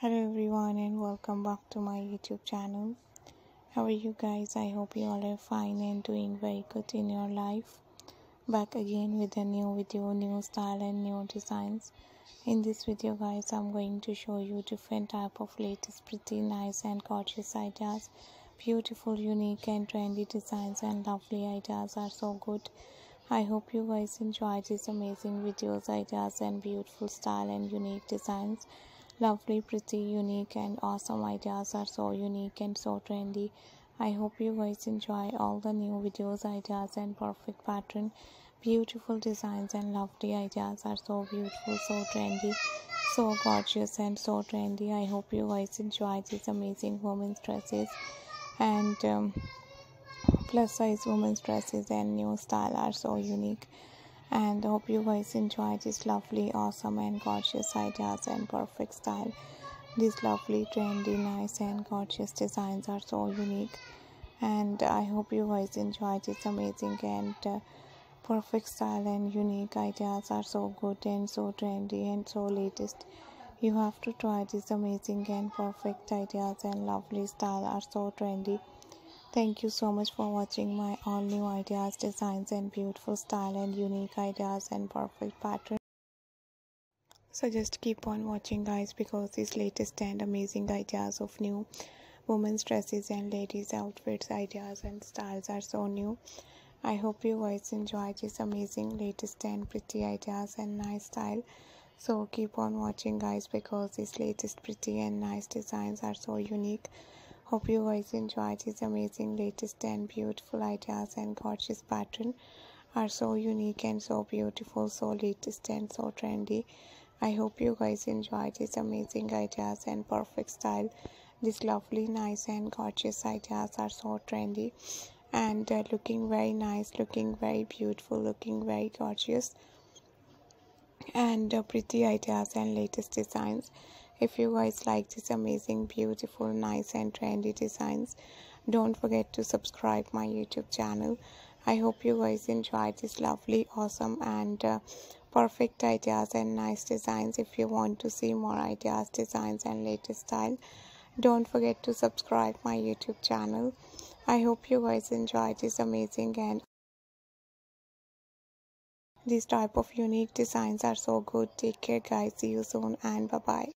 hello everyone and welcome back to my youtube channel. How are you guys? I hope you all are fine and doing very good in your life. Back again with a new video new style and new designs. In this video guys i'm going to show you different type of latest pretty nice and gorgeous ideas. Beautiful unique and trendy designs and lovely ideas are so good. I hope you guys enjoy these amazing videos ideas and beautiful style and unique designs lovely pretty unique and awesome ideas are so unique and so trendy. I hope you guys enjoy all the new videos ideas and perfect pattern. Beautiful designs and lovely ideas are so beautiful so trendy so gorgeous and so trendy. I hope you guys enjoy these amazing women's dresses and um, plus size women's dresses and new style are so unique and hope you guys enjoy this lovely awesome and gorgeous ideas and perfect style. These lovely trendy nice and gorgeous designs are so unique. And i hope you guys enjoy this amazing and uh, perfect style and unique ideas are so good and so trendy and so latest. You have to try these amazing and perfect ideas and lovely style are so trendy Thank you so much for watching my all new ideas, designs and beautiful style and unique ideas and perfect pattern. So just keep on watching guys because these latest and amazing ideas of new women's dresses and ladies outfits ideas and styles are so new. I hope you guys enjoy these amazing latest and pretty ideas and nice style. So keep on watching guys because these latest pretty and nice designs are so unique Hope you guys enjoy these amazing latest and beautiful ideas and gorgeous pattern are so unique and so beautiful, so latest and so trendy. I hope you guys enjoy these amazing ideas and perfect style. These lovely, nice and gorgeous ideas are so trendy and uh, looking very nice, looking very beautiful, looking very gorgeous and uh, pretty ideas and latest designs if you guys like these amazing beautiful nice and trendy designs don't forget to subscribe my youtube channel. I hope you guys enjoy this lovely awesome and uh, perfect ideas and nice designs. If you want to see more ideas designs and latest style don't forget to subscribe my youtube channel. I hope you guys enjoy this amazing and these type of unique designs are so good. Take care guys. See you soon and bye bye